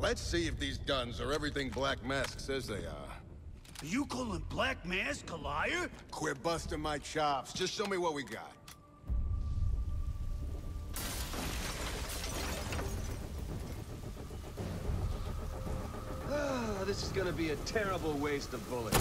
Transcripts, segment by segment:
Let's see if these guns are everything Black Mask says they are. Are you calling Black Mask a liar? Quit busting my chops. Just show me what we got. Ah, this is gonna be a terrible waste of bullets.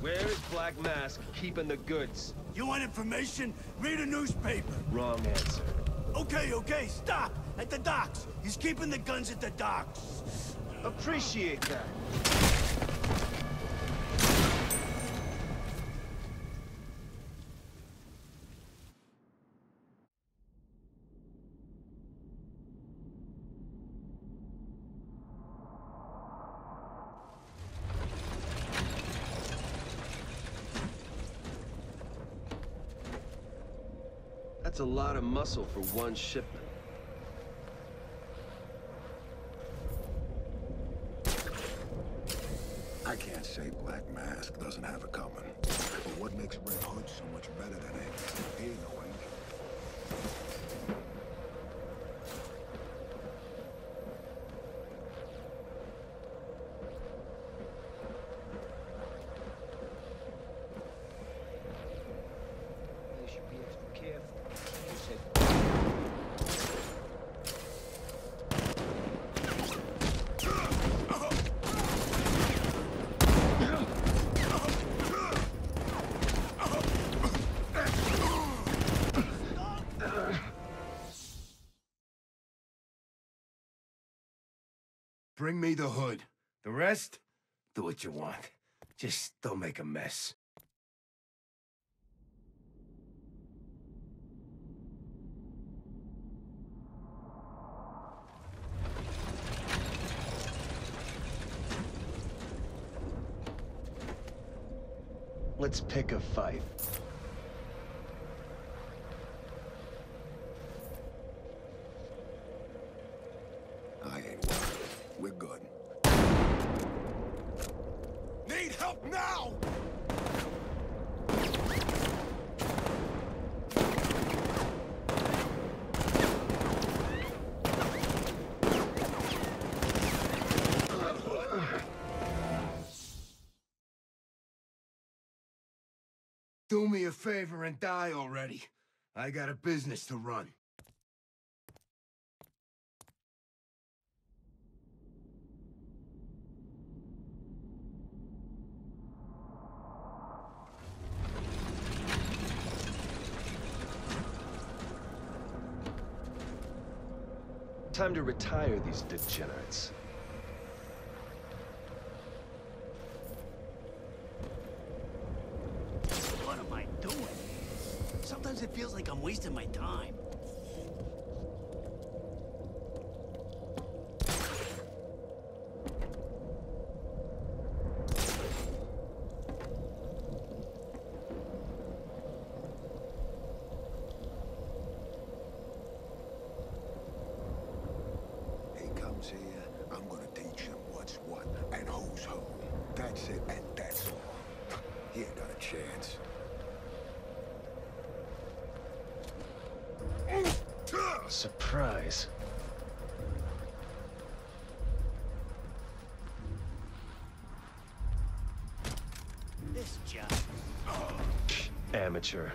Where is Black Mask keeping the goods? You want information? Read a newspaper. Wrong answer. Okay, okay, stop! At the docks! He's keeping the guns at the docks! Appreciate that. That's a lot of muscle for one shipment. I can't say Black Mask doesn't have it coming. But what makes Red Hood so much better than him? Bring me the hood. The rest, do what you want. Just don't make a mess. Let's pick a fight. Help now! Do me a favor and die already. I got a business to run. Time to retire these degenerates. What am I doing? Sometimes it feels like I'm wasting my time. I'm gonna teach him what's what and who's who. That's it and that's all. He ain't got a chance. Surprise. This job. Amateur.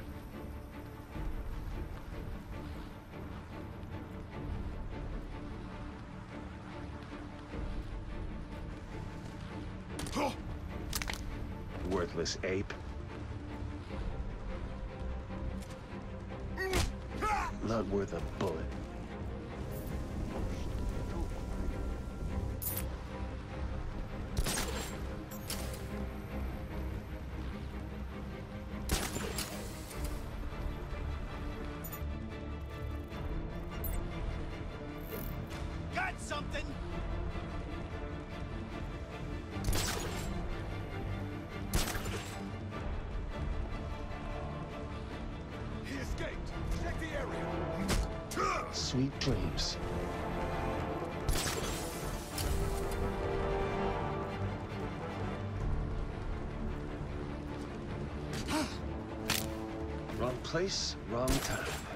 Worthless ape. Not worth a bullet. Sweet dreams. wrong place, wrong time.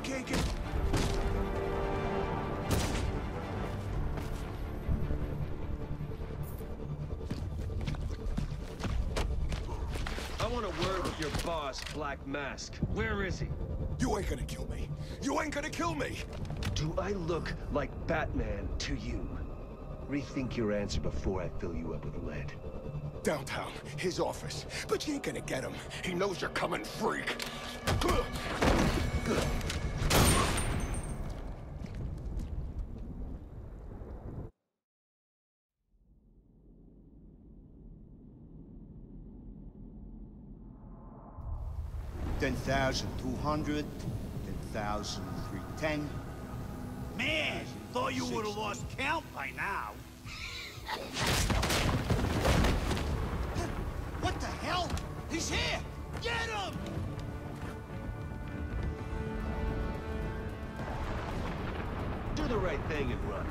Can't get... I want a word with your boss, Black Mask. Where is he? You ain't gonna kill me. You ain't gonna kill me. Do I look like Batman to you? Rethink your answer before I fill you up with lead. Downtown, his office. But you ain't gonna get him. He knows you're coming, freak. Good. Ten thousand two hundred, ten thousand three ten. Man, thought you would have lost count by now. what the hell? He's here! Get him! Do the right thing and run.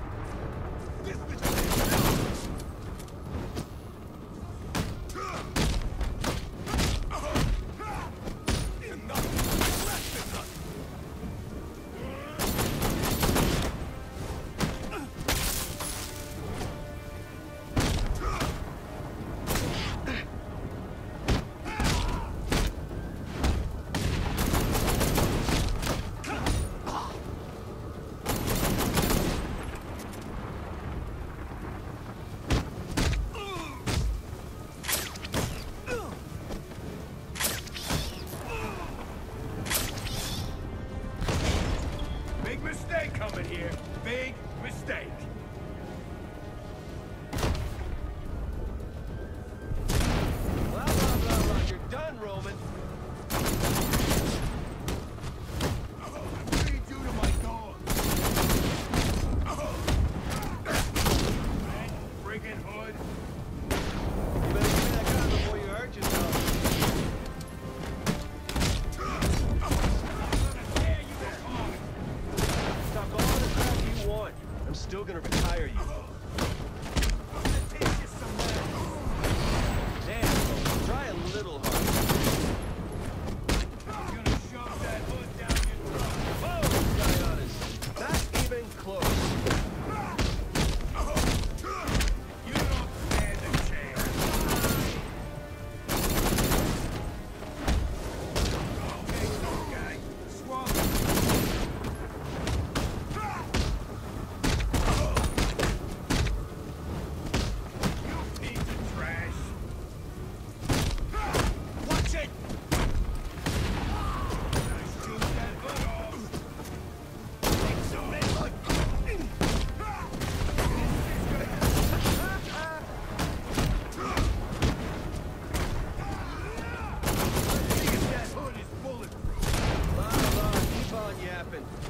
happened?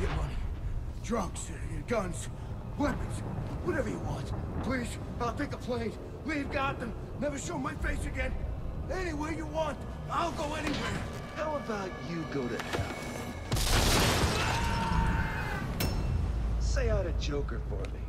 Money. Drugs, guns, weapons, whatever you want. Please, I'll take a plane, leave Gotham, never show my face again. Anywhere you want, I'll go anywhere. How about you go to hell? Say hi a Joker for me.